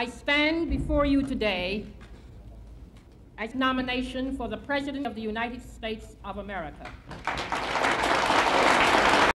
I stand before you today as nomination for the President of the United States of America.